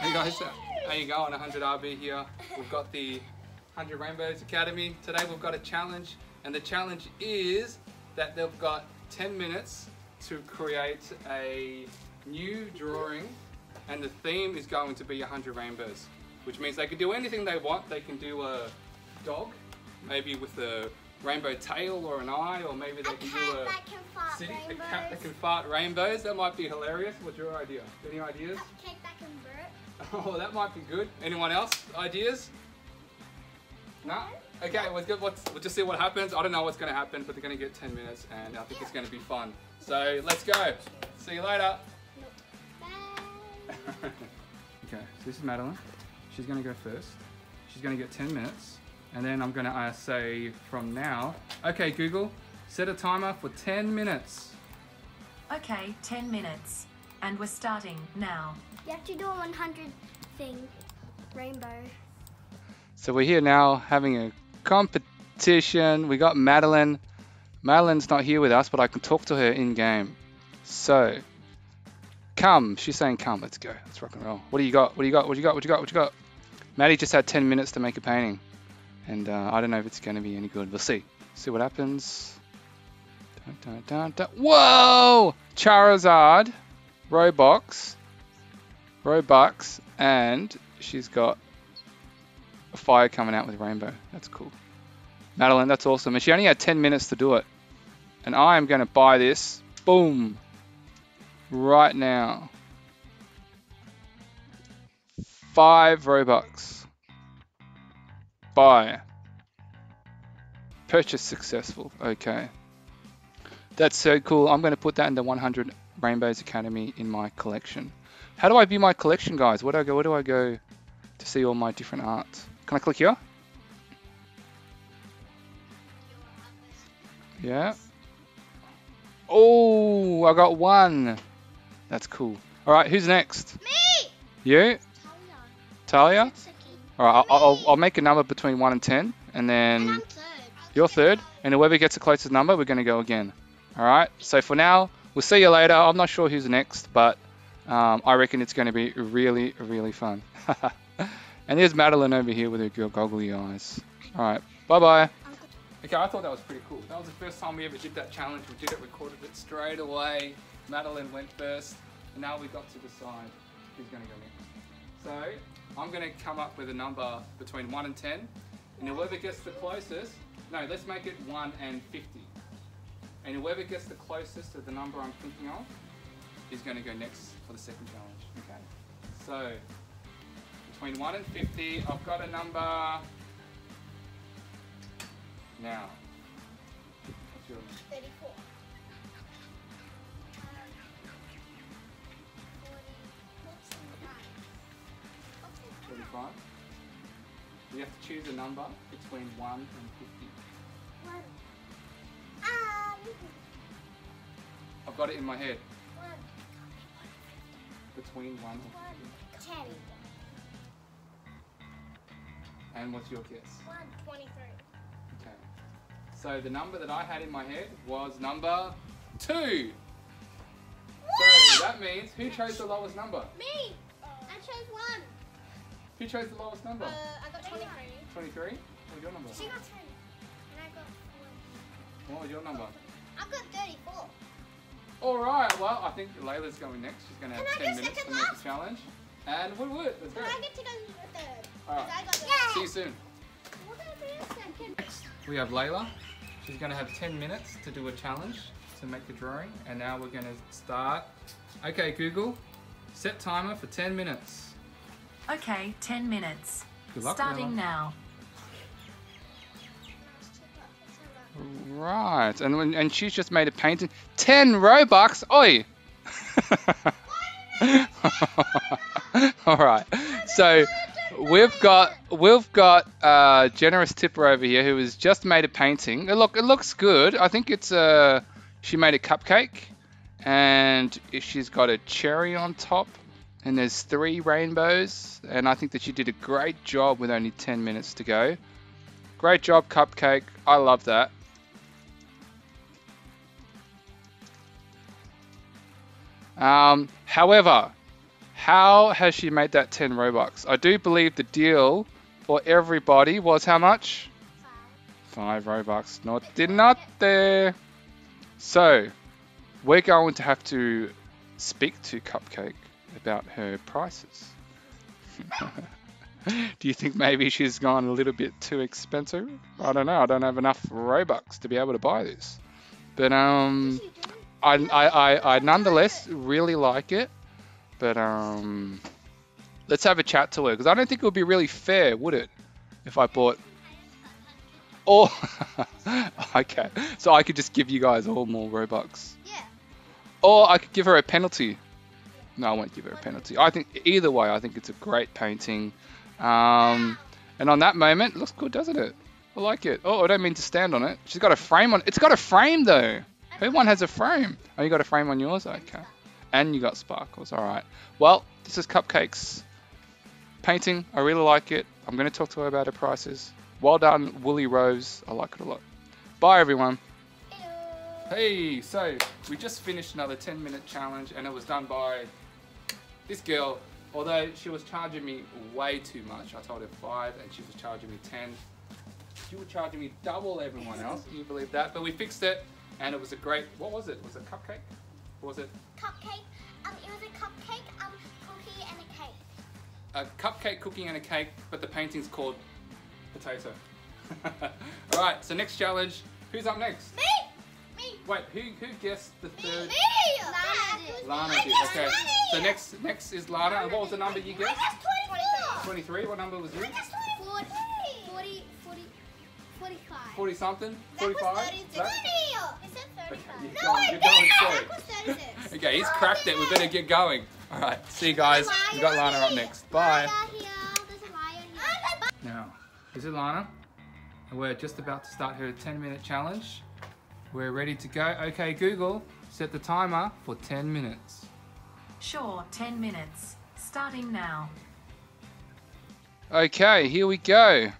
Hey guys, how you going? 100 RB here. We've got the 100 Rainbows Academy. Today we've got a challenge and the challenge is that they've got 10 minutes to create a new drawing and the theme is going to be 100 rainbows which means they can do anything they want. They can do a dog, maybe with a rainbow tail or an eye, or maybe they a can do a can city, a cat that can fart rainbows. That might be hilarious. What's your idea? Any ideas? Cupcake that can burp. Oh, that might be good. Anyone else? Ideas? No? Okay, we'll, get, let's, we'll just see what happens. I don't know what's going to happen, but they're going to get 10 minutes, and I think it's going to be fun. So let's go. See you later. Bye. okay, so this is Madeline. She's going to go first. She's going to get 10 minutes, and then I'm going to uh, say from now, okay, Google, set a timer for 10 minutes. Okay, 10 minutes. And we're starting now. You have to do a 100 thing. Rainbow. So we're here now having a competition. We got Madeline. Madeline's not here with us, but I can talk to her in game. So, come. She's saying come. Let's go. Let's rock and roll. What do you got? What do you got? What do you got? What do you got? What do you got? Maddie just had 10 minutes to make a painting. And uh, I don't know if it's going to be any good. We'll see. See what happens. Dun, dun, dun, dun. Whoa! Charizard, Roblox, Robux, and she's got a fire coming out with rainbow. That's cool. Madeline, that's awesome. And she only had 10 minutes to do it. And I am going to buy this. Boom. Right now. Five Robux. Buy. Purchase successful. Okay. That's so cool. I'm going to put that in the 100 Rainbows Academy in my collection. How do I view my collection, guys? Where do I go? Where do I go to see all my different art? Can I click here? Yeah. Oh, I got one. That's cool. All right, who's next? Me! You? Talia? Okay. All right, I'll, I'll, I'll make a number between 1 and 10, and then And third. you're third, and whoever gets the closest number, we're going to go again. All right, so for now, we'll see you later. I'm not sure who's next, but um, I reckon it's going to be really, really fun. and there's Madeline over here with her go- goggly eyes. All right, bye-bye. Okay, I thought that was pretty cool. That was the first time we ever did that challenge. We did it, recorded it straight away. Madeline went first, and now we've got to decide who's going to go next. So, I'm going to come up with a number between 1 and 10, and whoever gets the closest, no, let's make it 1 and 50. And whoever gets the closest to the number I'm thinking of is going to go next for the second challenge. Okay. So, between 1 and 50, I've got a number. Now, what's your 34. 35? You have to choose a number between 1 and 50. Got it in my head. one, Between 1 and one, ten. And what's your guess? One, 23. Okay. So the number that I had in my head was number 2. So that means who chose the lowest number? Me! I chose one. Who chose the lowest number? Uh, I got 23. 23? What was your number? She got 10. And I got one. What was your number? I got 34. Alright, well, I think Layla's going next. She's going to have Can I 10 minutes get to the make last the challenge. And woot woot, let's go. I get to go third? Alright. 'Cause I got the See you soon. What did I do second? Next, we have Layla. She's going to have 10 minutes to do a challenge to make a drawing. And now we're going to start. Okay, Google, set timer for 10 minutes. Okay, 10 minutes. Good luck, Starting Layla. now. Right, and when, and she's just made a painting. 10 Robux? Oi! Alright, so we've got we've got uh, generous tipper over here who has just made a painting. Uh, Look, it looks good. I think it's uh, she made a cupcake, and she's got a cherry on top, and there's three rainbows, and I think that she did a great job with only 10 minutes to go. Great job, cupcake. I love that. Um, however, How has she made that 10 Robux? I do believe the deal for everybody was how much? Five Robux. Not did not there. So we're going to have to speak to Cupcake about her prices. Do you think maybe she's gone a little bit too expensive? I don't know. I don't have enough Robux to be able to buy this. But um, I, I, I, I nonetheless really like it. But um, let's have a chat to her because I don't think it would be really fair, would it, if I bought all? okay, so I could just give you guys all more Robux. Yeah. Or I could give her a penalty. No, I won't give her a penalty. I think either way, I think it's a great painting. Um, and on that moment, it looks good, doesn't it? I like it. Oh, I don't mean to stand on it. She's got a frame on. it. It's got a frame though. Her one has a frame. Oh, you got a frame on yours? Okay. And you got sparkles. All right. Well, this is Cupcake's painting. I really like it. I'm going to talk to her about her prices. Well done, Woolly Rose. I like it a lot. Bye, everyone. Hey, so we just finished another 10 minute challenge and it was done by this girl. Although she was charging me way too much. I told her five and she was charging me 10. She was charging me double everyone else. Can you believe that? But we fixed it and it was a great, what was it? Was it cupcake? Or was it Cupcake. Um, it was a cupcake, um, cookie, and a cake. a cupcake, cookie and a cake, but the painting's called potato. All right, so next challenge. Who's up next? Me. Me. Wait, who who guessed the third? Me. Lana did. Lana I did. guessed Okay. 20. So next next is Lana. And what was the number you I guessed? guessed 24. 23. What number was you? 45. 40 something? That was 45? 36. Zach? It said 35. Okay, no, going- it didn't. That was 36. Okay, he's cracked it. We better get going. All right. See you guys. We've got Lana up next. Bye. Liar here. There's a liar here. Ah, now, this is Lana. And we're just about to start her 10 minute challenge. We're ready to go. Okay, Google, set the timer for 10 minutes. Sure, 10 minutes. Starting now. Okay, here we go.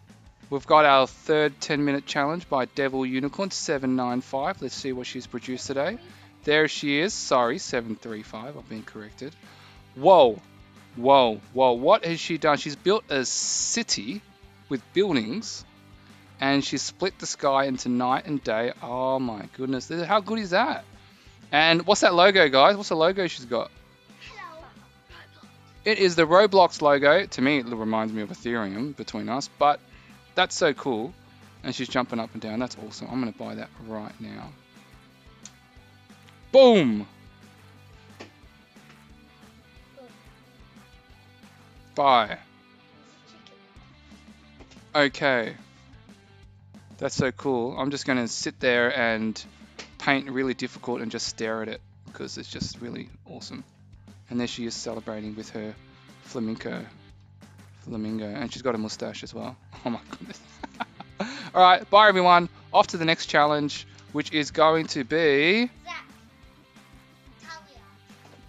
We've got our third 10 minute challenge by Devil Unicorn 795. Let's see what she's produced today. There she is. Sorry, 735. I've been corrected. Whoa. Whoa. Whoa. What has she done? She's built a city with buildings and she's split the sky into night and day. Oh my goodness. How good is that? And what's that logo, guys? What's the logo she's got? Hello. It is the Roblox logo. To me, it reminds me of Ethereum between us, but that's so cool. And she's jumping up and down. That's awesome. I'm going to buy that right now. Boom! Buy. Okay. That's so cool. I'm just going to sit there and paint really difficult and just stare at it because it's just really awesome. And there she is celebrating with her flamenco. Flamingo. And she's got a mustache as well. Oh my goodness. Alright, bye everyone. Off to the next challenge, which is going to be. Zach.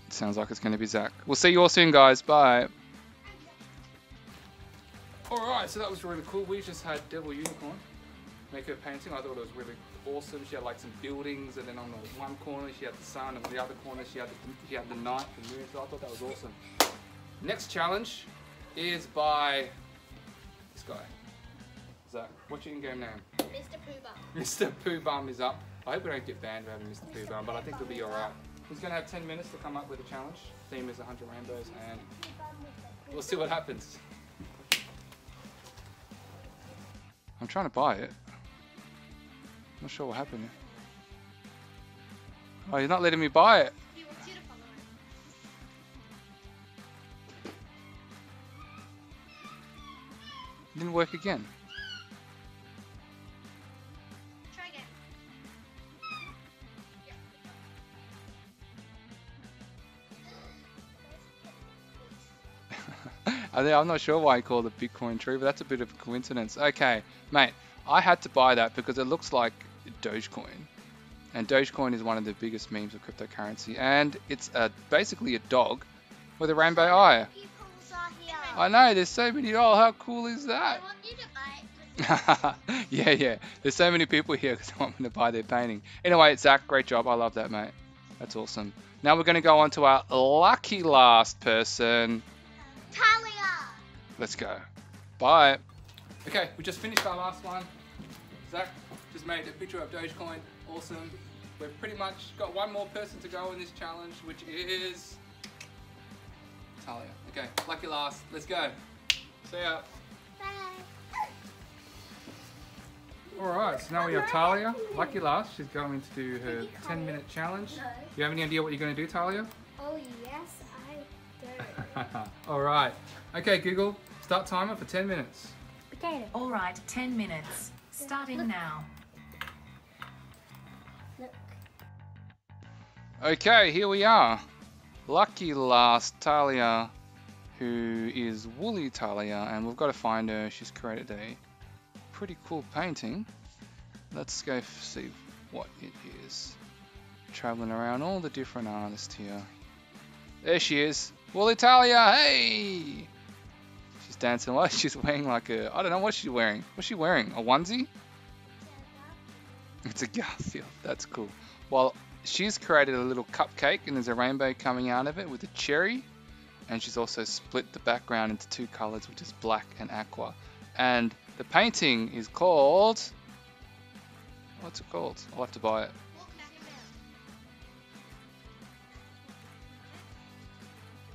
Sounds like it's going to be Zach. We'll see you all soon, guys. Bye. Alright, so that was really cool. We just had Devil Unicorn make her painting. I thought it was really awesome. She had like some buildings, and then on the one corner she had the sun, and on the other corner she had the, she had the night, the moon. So I thought that was awesome. Next challenge is by this guy. Zach, what's your in-game name? Mr. Pooh Mr. Pooh Bum is up. I hope we don't get banned for having Mr. Pooh Bum, but I think we'll be alright. He's going to have 10 minutes to come up with a challenge. Theme is 100 rainbows, and we'll see what happens. I'm trying to buy it. I'm Not sure what happened. Oh, you're not letting me buy it. Didn't work again. Try again. I I'm not sure why he called it Bitcoin tree, but that's a bit of a coincidence. Okay, mate, I had to buy that because it looks like Dogecoin. And Dogecoin is one of the biggest memes of cryptocurrency. And it's a, basically a dog with a rainbow eye. People are here. I know, there's so many. Oh, how cool is I that? want you to buy it. yeah, yeah. There's so many people here because I want me to buy their painting. Anyway, it's Zach, great job. I love that, mate. That's awesome. Now we're going to go on to our lucky last person. Talia. Let's go. Bye. Okay, we just finished our last one. Zach just made a picture of Dogecoin. Awesome. We've pretty much got one more person to go in this challenge, which is Talia. Okay, lucky last. Let's go. See ya. Bye. Alright, so now we have Talia. Lucky last. She's going to do her 10 minute challenge. No. You have any idea what you're going to do, Talia? Oh yes, I do. Alright. Okay, Google, start timer for 10 minutes. Potato. All right, 10 minutes. Starting now. Look. Okay, here we are. Lucky last Talia, who is Woolly Talia, and we've got to find her. She's created a pretty cool painting. Let's go see what it is. Traveling around all the different artists here. There she is. Woolly Talia, hey! She's dancing. Why? She's wearing like a. I don't know what she's wearing. What's she wearing? A onesie? It's a Garfield. That's cool. Well, she's created a little cupcake and there's a rainbow coming out of it with a cherry. And she's also split the background into two colors, which is black and aqua. And the painting is called. What's it called? I'll have to buy it.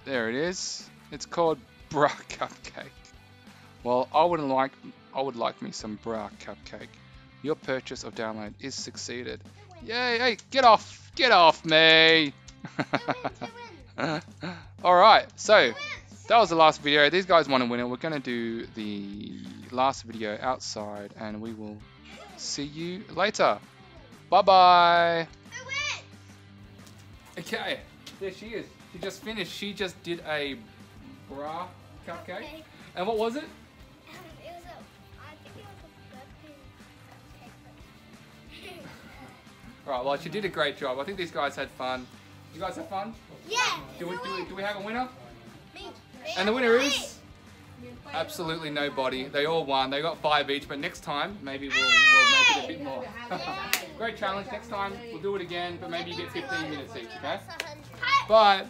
There it is. It's called Bra Cupcake. Well, I would like I would like me some bra cupcake. Your purchase of download is succeeded. Yay! Hey, get off! Get off me! All right, so that was the last video. These guys want to win it. We're gonna do the last video outside, and we will see you later. Bye bye. Okay, there she is. She just finished. She just did a bra cupcake. Okay. And what was it? Um, it was a, I it was a cupcake. All right. Well, she did a great job. I think these guys had fun. You guys have fun? yeah. Do we, do we, do we have a winner? Me. And the winner is absolutely nobody. They all won. They got five each. But next time, maybe we'll, we'll make it a bit more. Great challenge. Next time, we'll do it again. But maybe you get 15 minutes each. Okay. Bye.